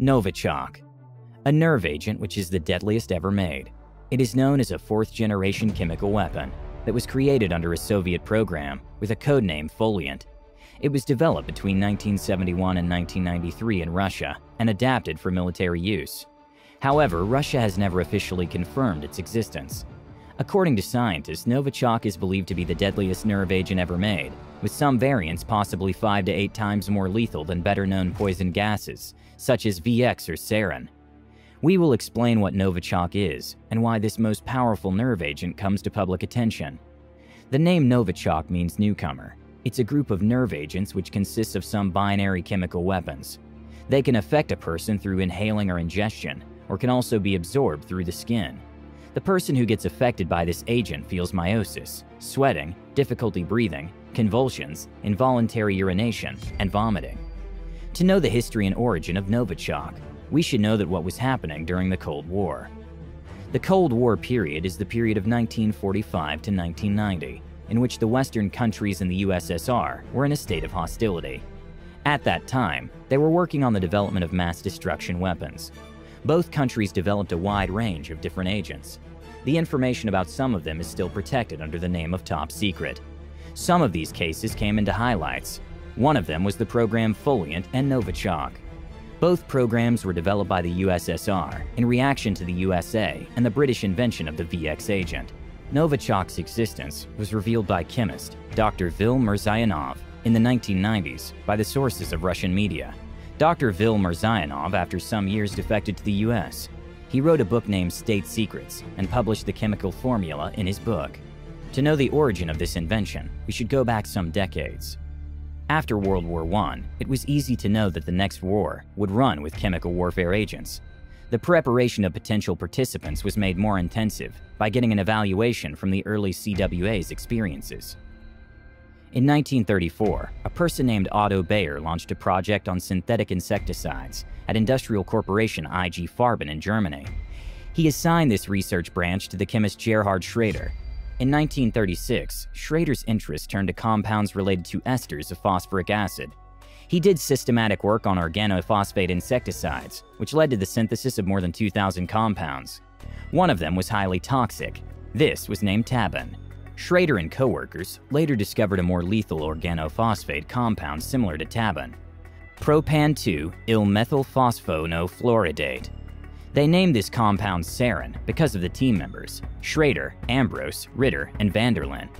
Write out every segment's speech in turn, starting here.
Novichok, a nerve agent which is the deadliest ever made. It is known as a fourth generation chemical weapon that was created under a Soviet program with a codename Foliant. It was developed between 1971 and 1993 in Russia and adapted for military use. However, Russia has never officially confirmed its existence. According to scientists, Novichok is believed to be the deadliest nerve agent ever made, with some variants possibly 5 to 8 times more lethal than better known poison gases, such as VX or sarin. We will explain what Novichok is and why this most powerful nerve agent comes to public attention. The name Novichok means newcomer. It's a group of nerve agents which consists of some binary chemical weapons. They can affect a person through inhaling or ingestion, or can also be absorbed through the skin. The person who gets affected by this agent feels miosis, sweating, difficulty breathing, convulsions, involuntary urination, and vomiting. To know the history and origin of Novichok, we should know that what was happening during the Cold War. The Cold War period is the period of 1945 to 1990, in which the Western countries and the USSR were in a state of hostility. At that time, they were working on the development of mass destruction weapons. Both countries developed a wide range of different agents. The information about some of them is still protected under the name of top secret. Some of these cases came into highlights. One of them was the program Foliant and Novichok. Both programs were developed by the USSR in reaction to the USA and the British invention of the VX agent. Novichok's existence was revealed by chemist Dr. Vil Mirzayanov in the 1990s by the sources of Russian media. Dr. Vil Mirzayanov, after some years, defected to the US. He wrote a book named State Secrets and published the chemical formula in his book. To know the origin of this invention, we should go back some decades. After World War I, it was easy to know that the next war would run with chemical warfare agents. The preparation of potential participants was made more intensive by getting an evaluation from the early CWA's experiences. In 1934, a person named Otto Bayer launched a project on synthetic insecticides at Industrial Corporation IG Farben in Germany. He assigned this research branch to the chemist Gerhard Schrader, in 1936, Schrader's interest turned to compounds related to esters of phosphoric acid. He did systematic work on organophosphate insecticides, which led to the synthesis of more than 2,000 compounds. One of them was highly toxic. This was named tabun. Schrader and coworkers later discovered a more lethal organophosphate compound similar to tabun, propan 2 methylphosphonofluoridate. They named this compound sarin because of the team members, Schrader, Ambros, Ritter, and Van der Linde.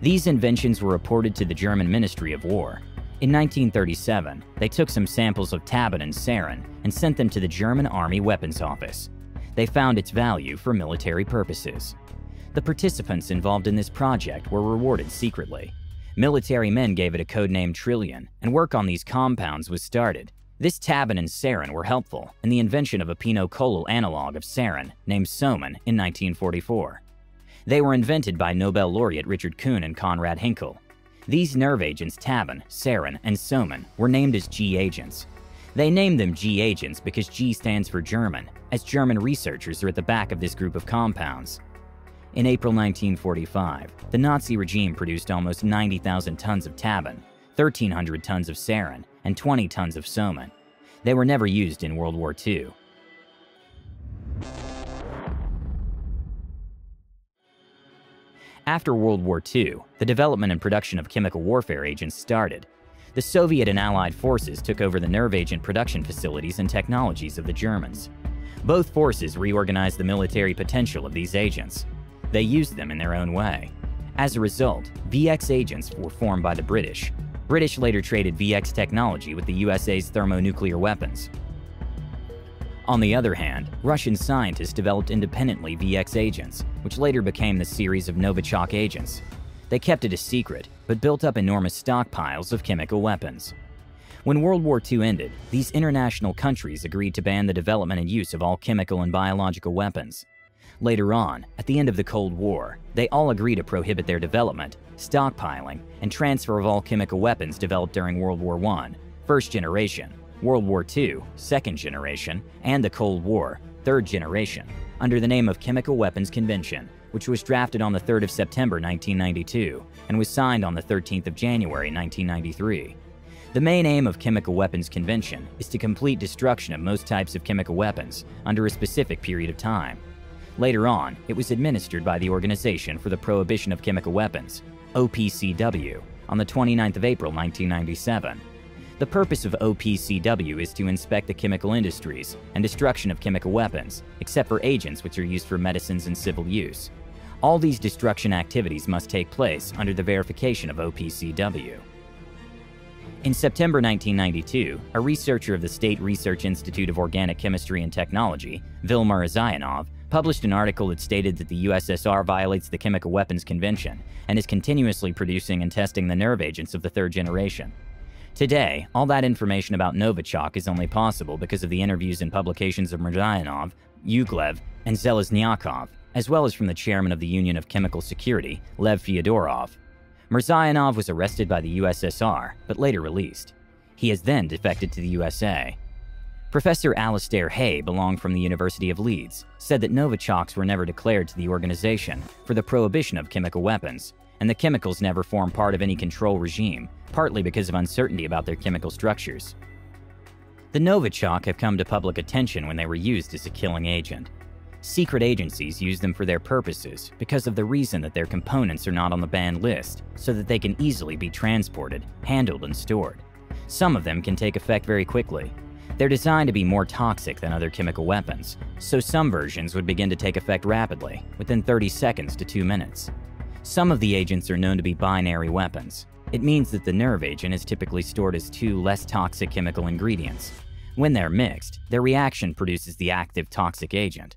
These inventions were reported to the German Ministry of War. In 1937, they took some samples of tabun and sarin and sent them to the German Army Weapons Office. They found its value for military purposes. The participants involved in this project were rewarded secretly. Military men gave it a code name Trilon, and work on these compounds was started. This tabun and sarin were helpful in the invention of a pinacolyl analog of sarin named Soman in 1944. They were invented by Nobel laureate Richard Kuhn and Konrad Henkel. These nerve agents tabun, sarin, and Soman were named as G agents. They named them G agents because G stands for German, as German researchers are at the back of this group of compounds. In April 1945, the Nazi regime produced almost 90,000 tons of tabun, 1,300 tons of sarin, and 20 tons of soman. They were never used in World War II. After World War II, the development and production of chemical warfare agents started. The Soviet and Allied forces took over the nerve agent production facilities and technologies of the Germans. Both forces reorganized the military potential of these agents. They used them in their own way. As a result, VX agents were formed by the British, British later traded VX technology with the USA's thermonuclear weapons. On the other hand, Russian scientists developed independently VX agents, which later became the series of Novichok agents. They kept it a secret, but built up enormous stockpiles of chemical weapons. When World War II ended, these international countries agreed to ban the development and use of all chemical and biological weapons. Later on, at the end of the Cold War, they all agreed to prohibit their development, stockpiling, and transfer of all chemical weapons developed during World War I, first generation, World War II, second generation, and the Cold War, third generation, under the name of Chemical Weapons Convention, which was drafted on the 3rd of September 1992 and was signed on the 13th of January 1993. The main aim of Chemical Weapons Convention is to complete destruction of most types of chemical weapons under a specific period of time. Later on, it was administered by the Organization for the Prohibition of Chemical Weapons, OPCW, on the 29th of April 1997. The purpose of OPCW is to inspect the chemical industries and destruction of chemical weapons, except for agents which are used for medicines and civil use. All these destruction activities must take place under the verification of OPCW. In September 1992, a researcher of the State Research Institute of Organic Chemistry and Technology, Vil Mirzayanov, published an article that stated that the USSR violates the Chemical Weapons Convention and is continuously producing and testing the nerve agents of the third generation. Today, all that information about Novichok is only possible because of the interviews and publications of Mirzayanov, Uglev, and Zheleznyakov, as well as from the chairman of the Union of Chemical Security, Lev Fyodorov. Mirzayanov was arrested by the USSR, but later released. He has then defected to the USA. Professor Alastair Hay, belonged from the University of Leeds, said that Novichoks were never declared to the organization for the prohibition of chemical weapons, and the chemicals never formed part of any control regime, partly because of uncertainty about their chemical structures. The Novichok have come to public attention when they were used as a killing agent, Secret agencies use them for their purposes because of the reason that their components are not on the banned list, so that they can easily be transported, handled, and stored. Some of them can take effect very quickly. They're designed to be more toxic than other chemical weapons, so some versions would begin to take effect rapidly, within 30 seconds to 2 minutes. Some of the agents are known to be binary weapons. It means that the nerve agent is typically stored as two less toxic chemical ingredients. When they're mixed, their reaction produces the active toxic agent.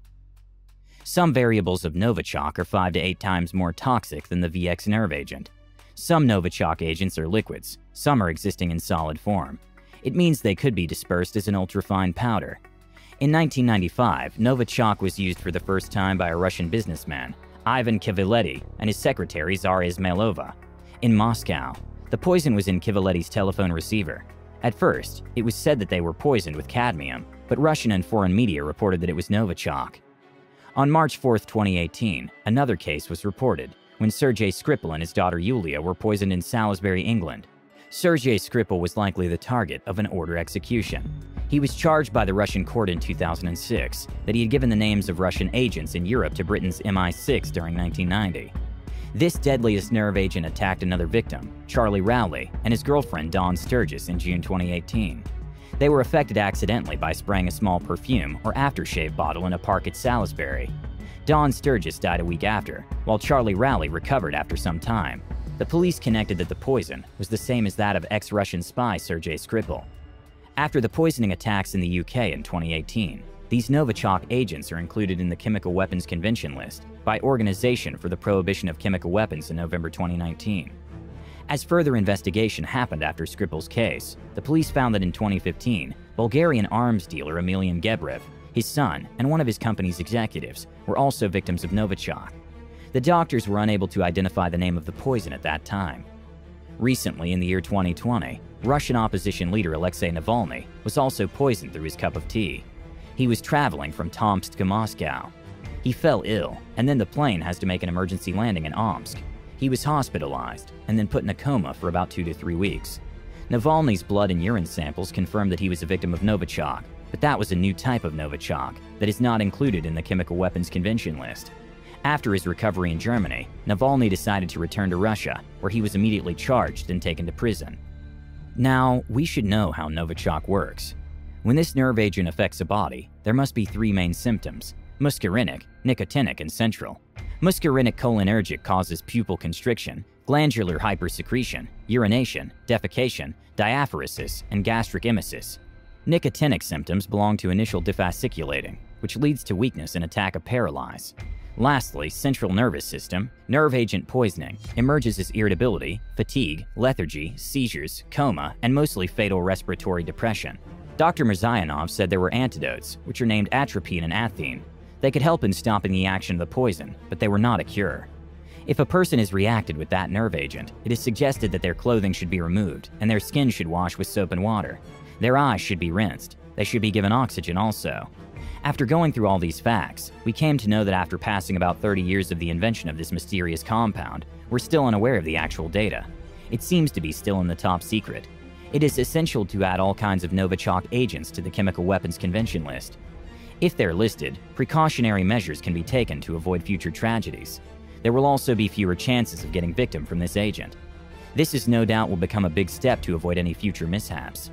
Some variables of Novichok are 5 to 8 times more toxic than the VX nerve agent. Some Novichok agents are liquids, some are existing in solid form. It means they could be dispersed as an ultrafine powder. In 1995, Novichok was used for the first time by a Russian businessman, Ivan Kivelidi, and his secretary Zara Izmailova. In Moscow, the poison was in Kivelidi's telephone receiver. At first, it was said that they were poisoned with cadmium, but Russian and foreign media reported that it was Novichok. On March 4, 2018, another case was reported when Sergei Skripal and his daughter Yulia were poisoned in Salisbury, England. Sergei Skripal was likely the target of an order execution. He was charged by the Russian court in 2006 that he had given the names of Russian agents in Europe to Britain's MI6 during 1990. This deadliest nerve agent attacked another victim, Charlie Rowley, and his girlfriend Dawn Sturgess in June 2018. They were affected accidentally by spraying a small perfume or aftershave bottle in a park at Salisbury. Dawn Sturgess died a week after, while Charlie Rowley recovered after some time. The police connected that the poison was the same as that of ex-Russian spy Sergei Skripal. After the poisoning attacks in the UK in 2018, these Novichok agents are included in the Chemical Weapons Convention list by Organization for the Prohibition of Chemical Weapons in November 2019. As further investigation happened after Skripal's case, the police found that in 2015, Bulgarian arms dealer Emilian Gebrev, his son, and one of his company's executives were also victims of Novichok. The doctors were unable to identify the name of the poison at that time. Recently, in the year 2020, Russian opposition leader Alexei Navalny was also poisoned through his cup of tea. He was traveling from Tomsk to Moscow. He fell ill, and then the plane has to make an emergency landing in Omsk, he was hospitalized and then put in a coma for about two to three weeks. Navalny's blood and urine samples confirmed that he was a victim of Novichok, but that was a new type of Novichok that is not included in the Chemical Weapons Convention list. After his recovery in Germany, Navalny decided to return to Russia, where he was immediately charged and taken to prison. Now, we should know how Novichok works. When this nerve agent affects a body, there must be three main symptoms muscarinic, nicotinic, and central. Muscarinic cholinergic causes pupil constriction, glandular hypersecretion, urination, defecation, diaphoresis, and gastric emesis. Nicotinic symptoms belong to initial defasciculating, which leads to weakness and attack of paralyze. Lastly, central nervous system, nerve agent poisoning, emerges as irritability, fatigue, lethargy, seizures, coma, and mostly fatal respiratory depression. Dr. Mirzayanov said there were antidotes, which are named atropine and athene, they could help in stopping the action of the poison, but they were not a cure. If a person is reacted with that nerve agent, it is suggested that their clothing should be removed and their skin should wash with soap and water. Their eyes should be rinsed. They should be given oxygen also. After going through all these facts, we came to know that after passing about 30 years of the invention of this mysterious compound, we're still unaware of the actual data. It seems to be still in the top secret. It is essential to add all kinds of Novichok agents to the chemical weapons convention list. If they're listed, precautionary measures can be taken to avoid future tragedies. There will also be fewer chances of getting victim from this agent. This is no doubt will become a big step to avoid any future mishaps.